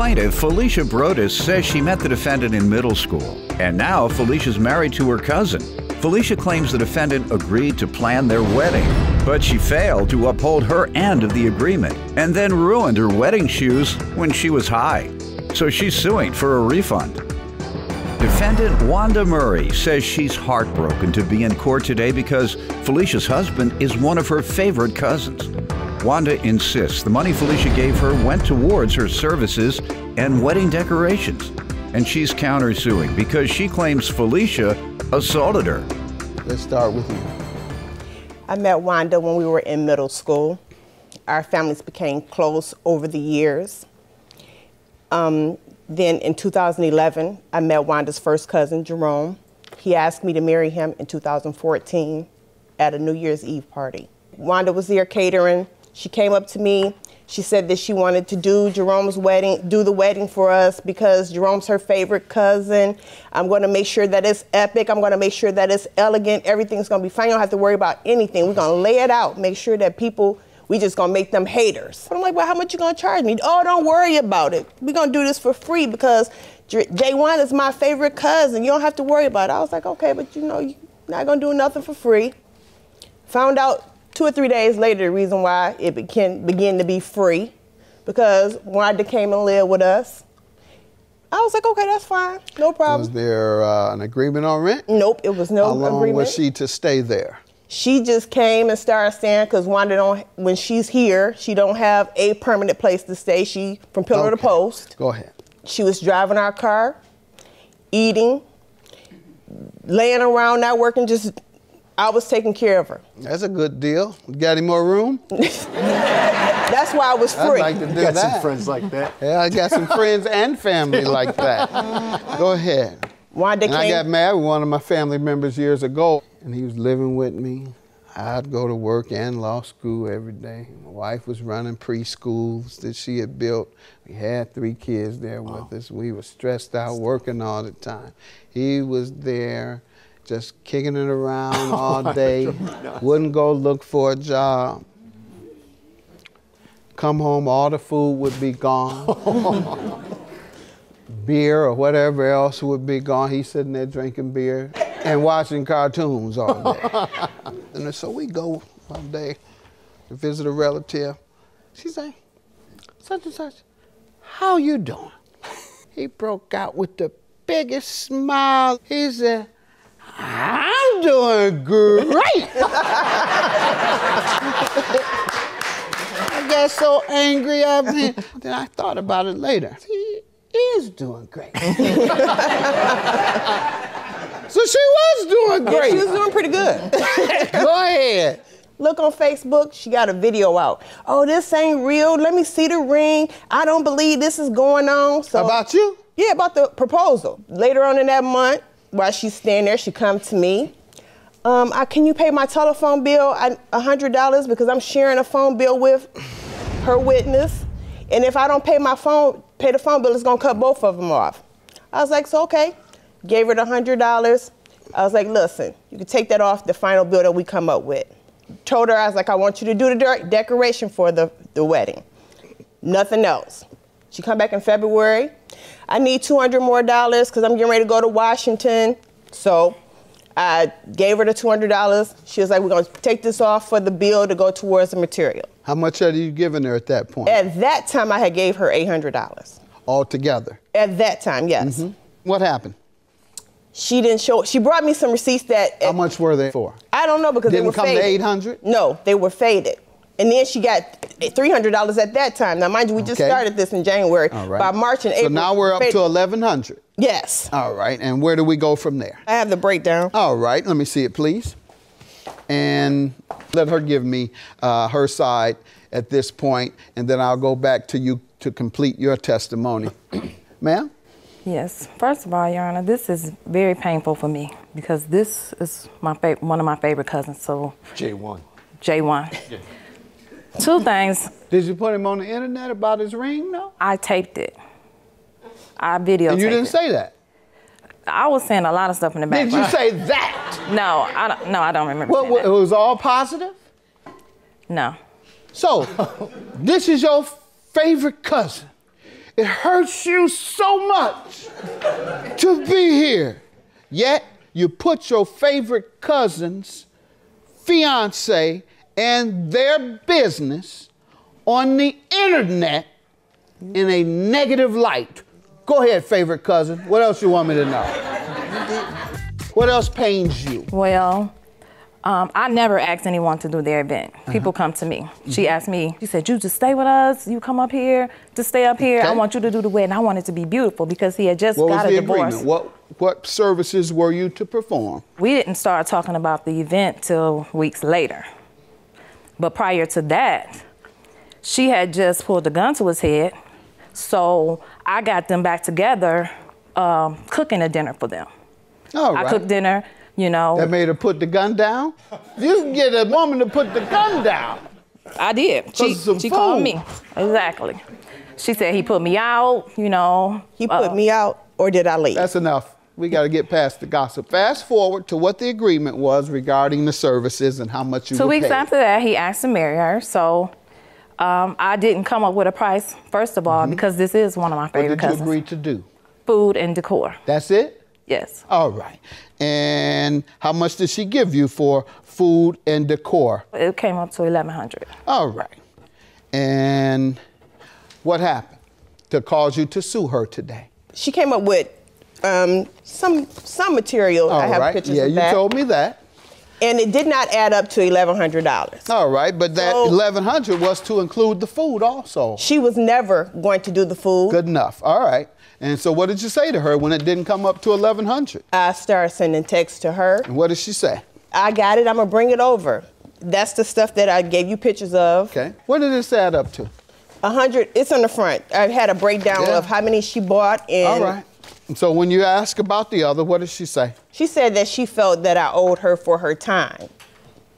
plaintiff, Felicia Brodus, says she met the defendant in middle school, and now Felicia's married to her cousin. Felicia claims the defendant agreed to plan their wedding, but she failed to uphold her end of the agreement and then ruined her wedding shoes when she was high. So she's suing for a refund. Defendant Wanda Murray says she's heartbroken to be in court today because Felicia's husband is one of her favorite cousins. Wanda insists the money Felicia gave her went towards her services and wedding decorations. And she's countersuing because she claims Felicia assaulted her. Let's start with you. I met Wanda when we were in middle school. Our families became close over the years. Um, then in 2011, I met Wanda's first cousin, Jerome. He asked me to marry him in 2014 at a New Year's Eve party. Wanda was there catering. She came up to me. She said that she wanted to do Jerome's wedding, do the wedding for us because Jerome's her favorite cousin. I'm going to make sure that it's epic. I'm going to make sure that it's elegant. Everything's going to be fine. You don't have to worry about anything. We're going to lay it out, make sure that people, we just going to make them haters. But I'm like, well, how much you going to charge me? Oh, don't worry about it. We're going to do this for free because J1 is my favorite cousin. You don't have to worry about it. I was like, okay, but you know, you're not going to do nothing for free. Found out two or three days later, the reason why it began, began to be free, because Wanda came and lived with us. I was like, okay, that's fine, no problem. Was there uh, an agreement on rent? Nope, it was no How long agreement. was she to stay there? She just came and started staying because Wanda don't. When she's here, she don't have a permanent place to stay. She from pillar Okay. to post. Go ahead. She was driving our car, eating, laying around, not working. Just I was taking care of her. That's a good deal. Got any more room? That's why I was free. I'd free. like to do Got that. some friends like that. Yeah, I got some friends and family like that. Go ahead. Wanda And I came. got married with one of my family members years ago, and he was living with me. I'd go to work and law school every day. My wife was running preschools that she had built. We had three kids there with us. We were stressed out, working all the time. He was there, just kicking it around all day. Wouldn't go look for a job. Come home, all the food would be gone beer or whatever else would be gone. He's sitting there drinking beer and watching cartoons all day. and so we go one day to visit a relative. She say, such and such, how you doing? He broke out with the biggest smile. He said, I'm doing great. I got so angry. I mean, then I thought about it later. He is doing great. so she was doing Yeah, great. she was doing pretty good. Go ahead. Look on Facebook, she got a video out. Oh, this ain't real. Let me see the ring. I don't believe this is going on. So About you? Yeah, about the proposal. Later on in that month, while she's standing there, she comes to me. Um, I, can you pay my telephone bill a hundred dollars because I'm sharing a phone bill with her witness, and if I don't pay my phone, pay the phone bill, it's gonna cut both of them off. I was like, so okay. Gave her the hundred dollars. I was like, listen, you can take that off the final bill that we come up with. Told her I was like, I want you to do the de- decoration for the, the wedding. Nothing else. She come back in February. I need 200 more dollars because I'm getting ready to go to Washington. So I gave her the $200. She was like, we're going to take this off for the bill to go towards the material. How much had you given her at that point? At that time, I had gave her $800. Altogether. At that time, yes. Mm-hmm. What happened? She didn't show. She brought me some receipts that How much were they for? I don't know because they Didn't were come to faded. 800? No, they were faded. And then she got $300 at that time. Now, mind you, we just started this in January. All right. By March and April. So now we're up to 1100. Yes. All right. And where do we go from there? I have the breakdown. All right, let me see it, please. And let her give me uh, her side at this point, and then I'll go back to you to complete your testimony. Ma'am? Yes. First of all, Your Honor, this is very painful for me because this is my fa- one of my favorite cousins. So J1. J1. Two things. Did you put him on the internet about his ring, no? I taped it. I videotaped And you didn't it. say that. I was saying a lot of stuff in the background. Did you say that? No, I don't. No, I don't remember. Well, well, it was all positive? No. So, this is your favorite cousin, It hurts you so much to be here. Yet you put your favorite cousin's fiance and their business on the internet in a negative light. Go ahead, favorite cousin. What else you want me to know? What else pains you? Well, um, I never asked anyone to do their event. Uh-huh. People come to me. She Mm-hmm. asked me, she said, You just stay with us. You come up here, just stay up here. I want you to do the wedding. I want it to be beautiful because he had just What got was a the divorce. agreement? What what services were you to perform? We didn't start talking about the event till weeks later. But prior to that, she had just pulled the gun to his head. So I got them back together, um, cooking a dinner for them. All I cooked dinner, you know. That made her put the gun down? You can get a woman to put the gun down. I did. She, of some she called me. Exactly. She said he put me out, you know. He put uh, me out, or did I leave? That's enough. We got to get past the gossip. Fast forward to what the agreement was regarding the services and how much you Two were weeks paid. after that, he asked to marry her. So um, I didn't come up with a price, first of all, because this is one of my Mm-hmm. What favorite did you agree to do? Food and decor. That's it? Yes. All right. And how much did she give you for food and decor? It came up to 1100 All right. And what happened to cause you to sue her today? she came up with um, some some material. All I have right. pictures Yeah, of you told me that. and it did not add up to eleven hundred dollars. All right, but that So- 1100 was to include the food also. She was never going to do the food. Good enough. All right. And so what did you say to her when it didn't come up to 1100? I started sending texts to her. And what did she say? I got it. I'm gonna bring it over. That's the stuff that I gave you pictures of. Okay. What did this add up to? A hundred. It's on the front. I've had a breakdown Yeah. of how many she bought, and All right. So when you ask about the other, what did she say? she said that she felt that I owed her for her time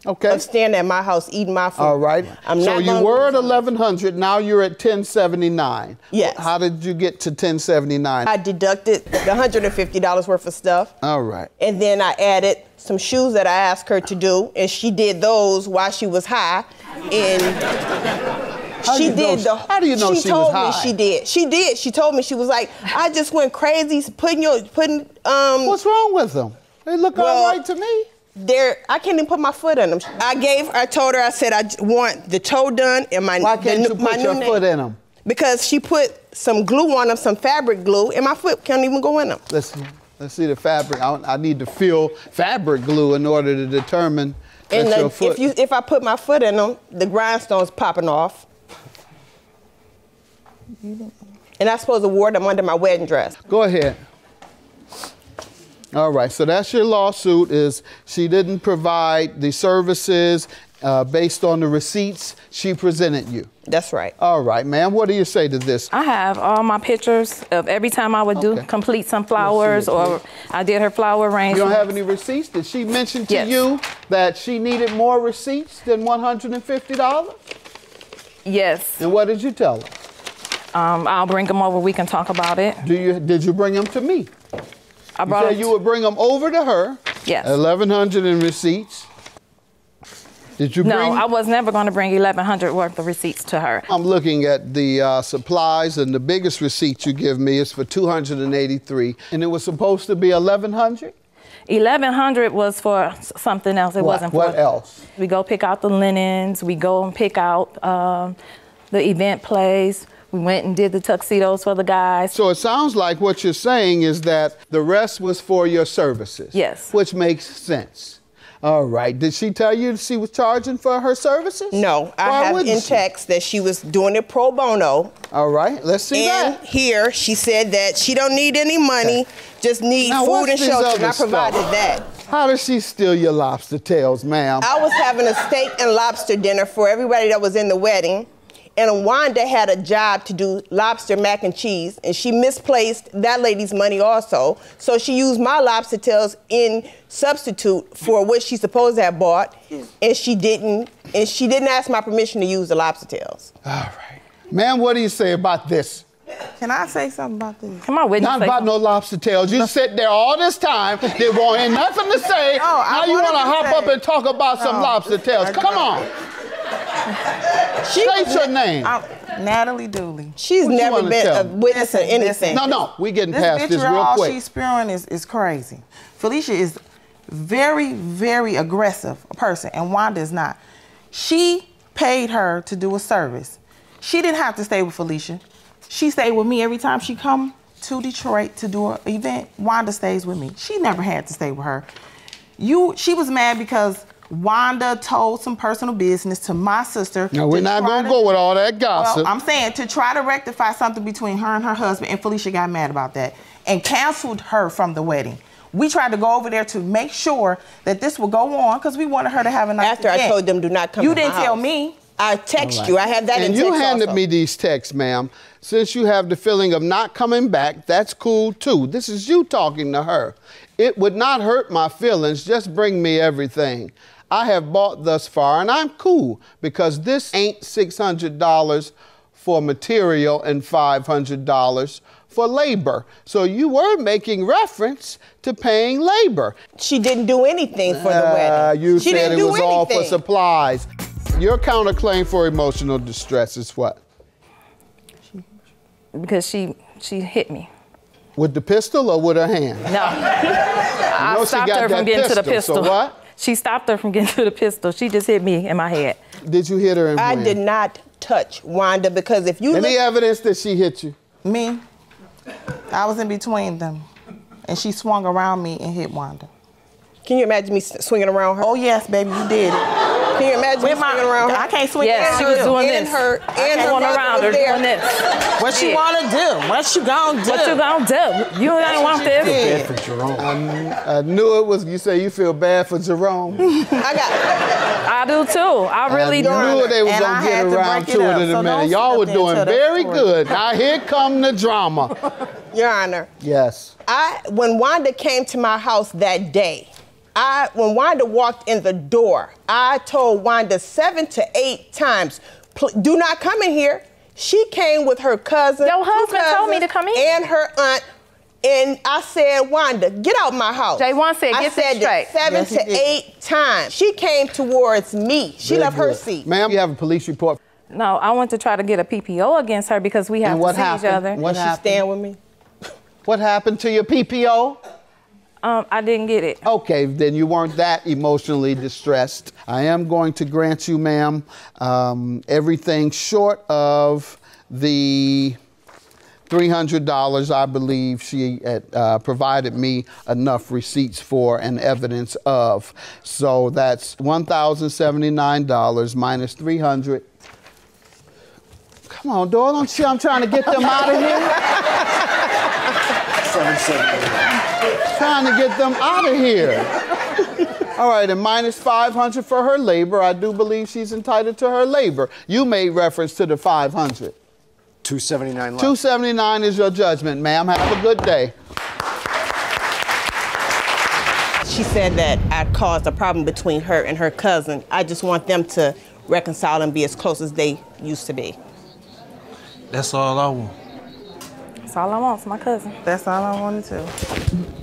Okay. of staying at my house eating my food. All right. I'm so you were at 1100, now you're at 1079. Yes. How did you get to 1079? I deducted the $150 worth of stuff. All right. And then I added some shoes that I asked her to do, and she did those while she was high. And How she you know did the. how do you know she she told me she did. She did. She told me she was like, I just went crazy putting your putting um. What's wrong with them? They look all Well- right to me. there, I can't even put my foot in them. I gave, I told her, I said, I want the toe done and my. Why can't the, you put your name. foot in them? Because she put some glue on them, some fabric glue, and my foot can't even go in them. Let's see. Let's see the fabric. I, I need to feel fabric glue in order to determine And the- your foot. if you if I put my foot in them, the grindstones popping off. And I supposed to wear them under my wedding dress. Go ahead. All right, so that's your lawsuit is she didn't provide the services uh, based on the receipts she presented you. That's right. All right, ma'am, what do you say to this? I have all my pictures of every time I would do complete some flowers or I did her flower arrangement. You don't have any receipts? Did she mention to Yes. you that she needed more receipts than $150? Yes. And what did you tell her? Um, I'll bring them over. We can talk about it. Do you, did you bring them to me? I You brought said them you would bring them over to her. Yes. 1100 in receipts. Did you No, bring? I was never going to bring 1,100 worth of receipts to her. I'm looking at the uh, supplies, and the biggest receipt you give me is for 283, and it was supposed to be 1100. 1,100 was for something else. It What- wasn't for. what else? We go pick out the linens. We go and pick out um, the event place. We went and did the tuxedos for the guys. So it sounds like what you're saying is that the rest was for your services. Yes. Which makes sense. All right. Did she tell you she was charging for her services? No, I Why have wouldn't in she? text that she was doing it pro bono. All right. Let's see And that. here she said that she don't need any money, just need Now, food and this shelter. And other I stuff? provided that. How does she steal your lobster tails, ma'am? I was having a steak and lobster dinner for everybody that was in the wedding. And Wanda had a job to do lobster mac and cheese, and she misplaced that lady's money also. So she used my lobster tails in substitute for what she supposed to have bought, and she didn't. And she didn't ask my permission to use the lobster tails. All right. Ma'am, what do you say about this? Can I say something about this? Come on, witness. Not say about something. no lobster tails. You sit there all this time. They won't have nothing to say. No, I now you wanted want to to hop say- up and talk about some lobster tails. Come on. She State your name. I, Natalie Dooley. She's What never been a witness to Listen, anything. No, no, we getting This past this real vitriol quick. she's spewing is, is crazy. Felicia is very, very aggressive person, and Wanda is not. She paid her to do a service. She didn't have to stay with Felicia. She stayed with me every time she come to Detroit to do an event. Wanda stays with me. She never had to stay with her. You, she was mad because Wanda told some personal business to my sister. No, we're not gonna go with all that gossip. Well, I'm saying to try to rectify something between her and her husband, and Felicia got mad about that and canceled her from the wedding. We tried to go over there to make sure that this would go on because we wanted her to have a nice After I told them do not come You to didn't tell house. me. I text you. I have that and in you text handed also. me these texts, ma'am. Since you have the feeling of not coming back, that's cool too. This is you talking to her. It would not hurt my feelings. Just bring me everything. I have bought thus far, and I'm cool because this ain't $600 for material and $500 for labor. So you were making reference to paying labor. She didn't do anything for the Uh, wedding. you she said didn't it do was all for supplies. Your counterclaim for emotional distress is what? because she she hit me. With the pistol or with her hand? No, I know she stopped got her from that getting to the pistol, so pistol. what? She stopped her from getting to the pistol. She just hit me in my head. Did you hit her in I when? did not touch Wanda because if you Any look, evidence that she hit you? Me, I was in between them, and she swung around me and hit Wanda. can you imagine me swinging around her? Oh yes, baby, you did it. Can you imagine With me my, around her? I can't swing. Yes, around she was doing and this. her and her going brother around was her doing this. What you Yeah. wanna do? What you gonna do? What you gonna do? You ain't want this. did. for Jerome. I knew it was. You say you feel bad for Jerome. I got. I do too. I really I do. knew they was And I gonna get had to around break to it it up, in a so minute. don't Y'all sit were up there doing very good. Now here come the drama. Your Honor, Yes. I when Wanda came to my house that day, I when Wanda walked in the door, I told Wanda seven to eight times, "Do not come in here." She came with her cousin. Your husband told me to come in. And her aunt. And I said, Wanda, get out of my house. J1 said, "Get this said it straight." seven Yes, to did. eight times. She came towards me. She Very left her seat. Ma'am, you have a police report. No, I want to try to get a PPO against her because we have And to what see each happened? other. What she happened? stand with me. What happened to your PPO? Um, I didn't get it. Okay, then you weren't that emotionally distressed. I am going to grant you, ma'am, um, everything short of the $300 I believe she had, uh, provided me enough receipts for and evidence of. So that's $1,079 minus 300 Come on, dog, don't you see I'm trying to get them out of here? Seven seven. Trying to get them out of here. All right, and minus 500 for her labor. I do believe she's entitled to her labor. You made reference to the 500. Two seventy nine left. 279 is your judgment, ma'am. Have a good day. She said that I caused a problem between her and her cousin. I just want them to reconcile and be as close as they used to be. That's all I want. That's all I want. It's my cousin. That's all I wanted to. Mm-hmm.